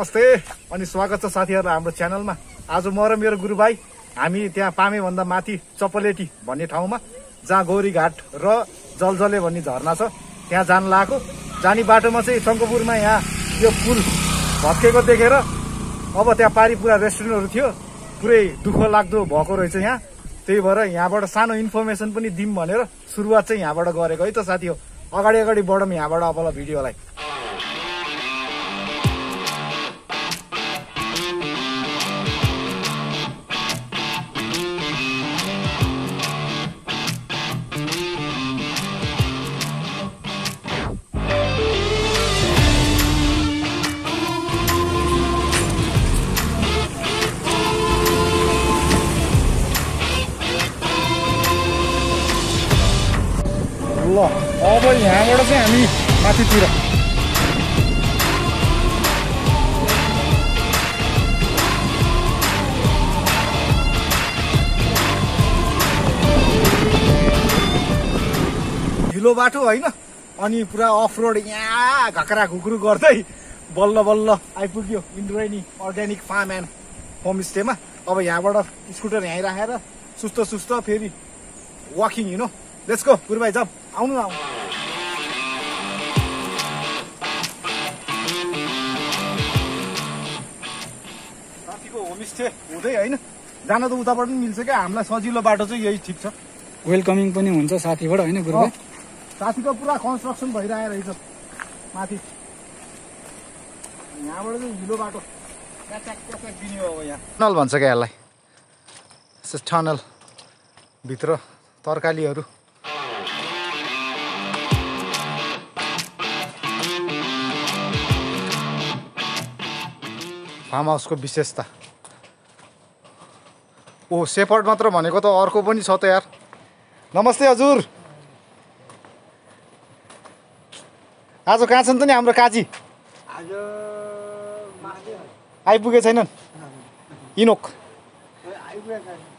नमस्ते अनि स्वागत छ साथीहरूलाई हाम्रो च्यानलमा। आज म र मेरो गुरुभाइ हामी त्यहाँ पामेभन्दा माथि चपलेटी भन्ने ठाउँमा जहाँ गौरी घाट र जलजले भन्ने झरना छ त्यहाँ जान लागेको। जाने बाटोमा चाहिँ शङ्कपुरमा यहाँ यो पुल भत्केको देखेर अब त्यहाँ पारी पुरा रेस्टुरेन्टहरू थियो पुरै दुःख लाग्दो भएको रहेछ यहाँ। त्यही भएर यहाँबाट सानो इन्फर्मेसन पनि दिउँ भनेर सुरुवात चाहिँ यहाँबाट गरेको है त साथी हो। अगाडि अगाडि बढौँ यहाँबाट अबलाई भिडियोलाई। अब यहाँबाट चाहिँ हामी माथितिर। ढिलो बाटो होइन। अनि पुरा अफ रोड यहाँ घकरा घुक्रु गर्दै बल्ल बल्ल आइपुग्यो इन्द्रायणी अर्ग्यानिक फार्म एन्ड होमस्टेमा अब यहाँबाट स्कुटर यहीँ राखेर सुस्त सुस्त फेरि वाकिङ हिँड्नु लेट्स गो गुरुभाइ जाऊ। आउनु आउनु। होमस्टे हुँदै होइन। जान त उताबाट पनि मिल्छ क्या। हामीलाई सजिलो बाटो चाहिँ यही ठिक छ। वेलकमिङ पनि हुन्छ साथीबाट होइन गुरुबा? अँ, साथीको पुरा कन्स्ट्रक्सन भइरहेको रहेछ। माथि। यहाँबाट चाहिँ हिलो बाटो। क्याचाक क्याचाक दिने हो अब यहाँ टनल भन्छ क्या यसलाई? टनल भित्र तरकारीहरू फार्म हाउसको विशेषता। ओ सेपर्ड मात्र भनेको त अर्को पनि छ त यार। नमस्ते हजुर। आज कहाँ छन् त नि हाम्रो काजी? आइपुगे छैनन्? इनोक।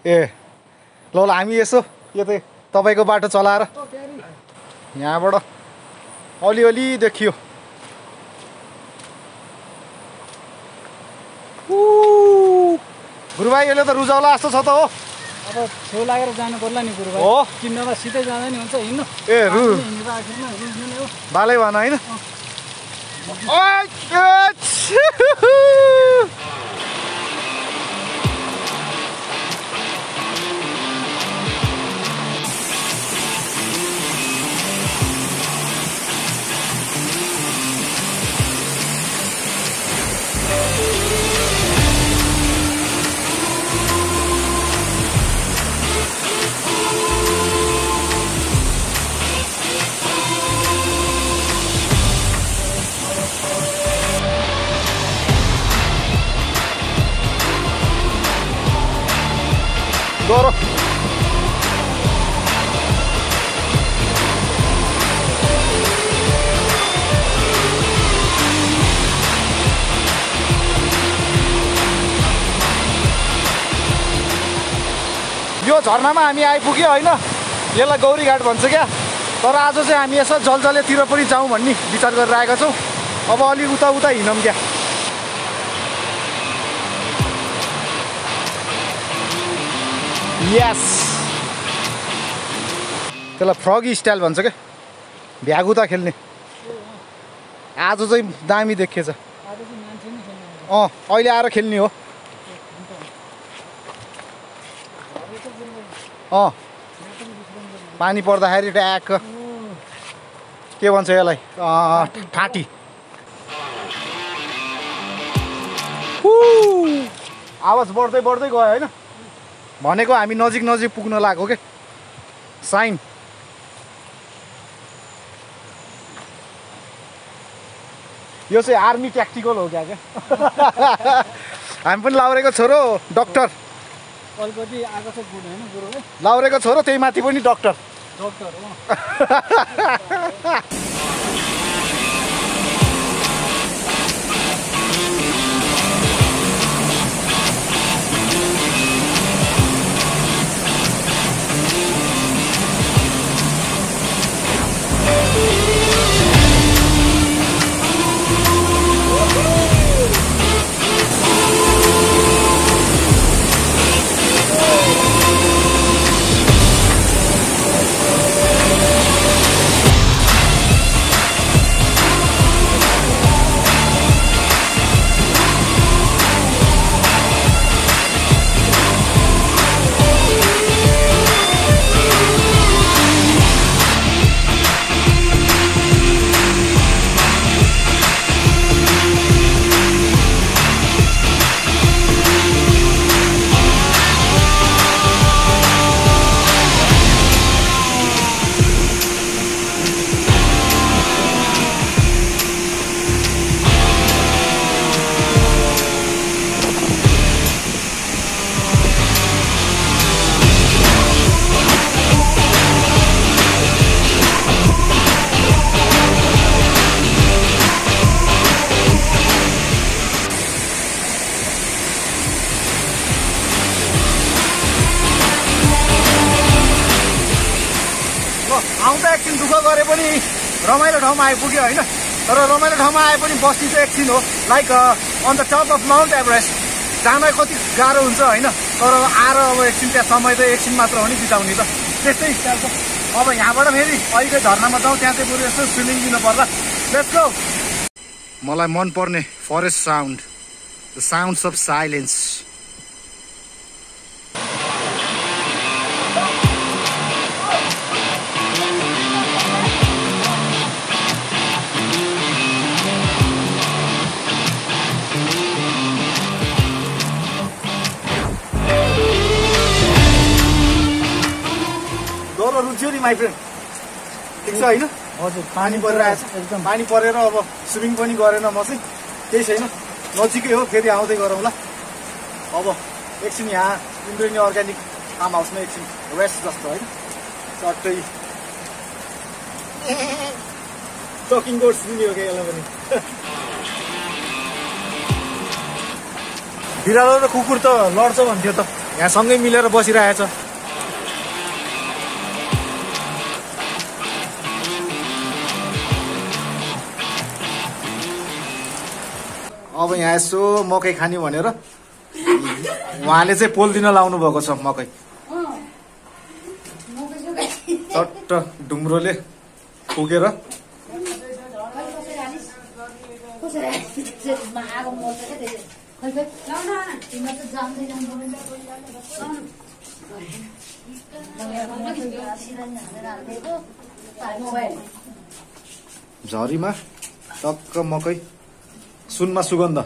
ए ल ल हामी यसो यो त तपाईँको बाटो चलाएर यहाँबाट अलिअलि देखियो। गुरुभाइ यसले त रुजाउला जस्तो छ त हो। अब छेउ लागेर जानु पर्ला नि गुरुबा हो। किन्नमा सिधै जाँदा नि हुन्छ हिँड्नु। ए रु। बालै भन होइन? झरनामा हामी आइपुग्यो होइन? यसलाई गौरी घाट भन्छ क्या। तर आज चाहिँ हामी यसो जलजलेतिर पनि जाउँ भन्ने विचार गरिरहेका छौँ। अब अलिक उता उता हिँडौँ क्या। यस त्यसलाई फ्रगी स्टाइल भन्छ क्या। भ्यागुता खेल्ने। आज चाहिँ दामी देखिएछ। अँ अहिले आएर खेल्ने हो। अँ पानी पर्दाखेरि ट्याक। के भन्छ यसलाई? ठाँटी! आवाज बढ्दै बढ्दै गयो होइन? भनेको हामी नजिक नजिक पुग्न लागेको के साइन। यो चाहिँ आर्मी ट्याक्टिकल हो क्या क्या? हामी पनि लाउरेको छोरो डक्टर। अलिकति आएको छ गुड होइन गुरुले? लाउरेको छोरो त्यही माथि पनि डक्टर। डक्टर हो। पनि रमाइलो ठाउँमा आइपुग्यो होइन। तर रमाइलो ठाउँमा आए पनि बस्ती चाहिँ एकछिन हो। Like on the top of mount Everest जान कति गाह्रो हुन्छ होइन। तर आएर अब एकछिन त्यहाँ समय त एकछिन मात्र हो नि बिताउने त। त्यस्तै स्टाइल अब यहाँबाट फेरि अहिले झर्नामा जाउँ त्यहाँ चाहिँ बरु यसो स्विमिङ दिनु पर्ला लेट्स गो मलाई मनपर्ने forest sound the sounds of silence डर रुच्यो नि माइ फ्रेन्ड ठिक छ होइन? हजुर पानी परिरहेछ एकदम। पानी परेर अब स्विमिङ पनि गरेन म चाहिँ। केही छैन। नजिकै हो फेरि आउँदै गरौँला अब एकछिन यहाँ इन्द्रेणी अर्ग्यानिक फार्म हाउसमा एकछिन रेस्ट जस्तो होइन। चट्टै टकिङ गोड्स दिने हो क्या यसलाई पनि। बिरालो र कुकुर त लड्छ भन्थ्यो त। यहाँ सँगै मिलेर बसिरहेछ। अब यहाँ यसो मकै खाने भनेर उहाँले चाहिँ पोल दिन लाउनु भएको छ मकै। चट्ट फुकेर मोबाइल झरीमा टक्क मकै। सुनमा सुगन्ध।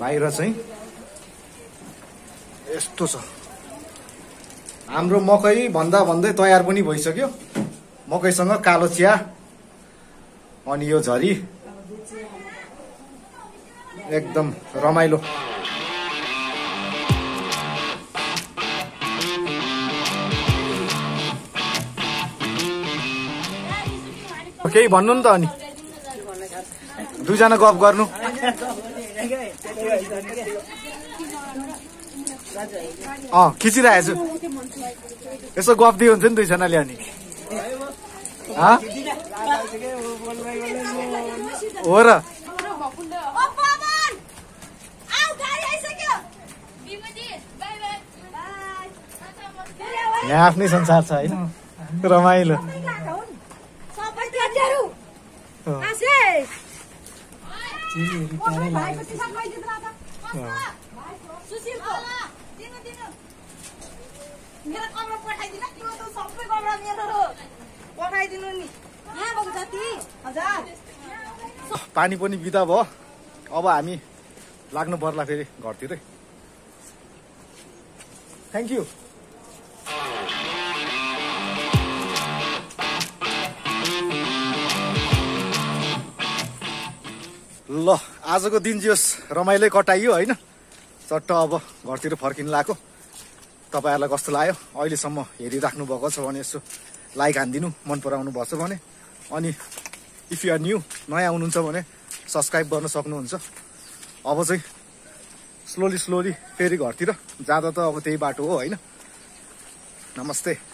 बाहिर चाहिँ यस्तो छ। हाम्रो मकै भन्दा भन्दै तयार पनि भइसक्यो। मकैसँग कालो चिया अनि यो झरी। एकदम रमाइलो। केही भन्नु नि त अनि। दुईजना गफ गर्नु। अँ खिचिरहेको छु यसो गफ दियो हुन्छ नि दुईजनाले अनि। हँ? र। यहाँ आफ्नै संसार छ होइन। रमाइलो सबै केटीहरू अँ। आसे चिनीहरू प्यारै लाग्यो सुशीलको दिनु दिनु मेरो कमरा पठाइदिनु त्यो सबै कमरा मेरो पठाइदिनु नि। पानी पनि बिदा भयो। अब हामी लाग्नु पर्ला फेरि घरतिरै। थ्याङ्क यू ल आजको दिन जियोस् रमाइलै कटाइयो होइन? चट्ट अब घरतिर फर्किनु लाग्यो तपाईँहरूलाई कस्तो लाग्यो? अहिलेसम्म हेरिराख्नु भएको छ भने यसो लाइक हानिदिनु मन पराउनु भएको छ भने। अनि इफ युआर न्यू नयाँ हुनुहुन्छ भने सब्सक्राइब गर्न सक्नुहुन्छ। अब चाहिँ स्लोली स्लोली फेरि घरतिर। जाँदा त अब त्यही बाटो हो होइन? नमस्ते।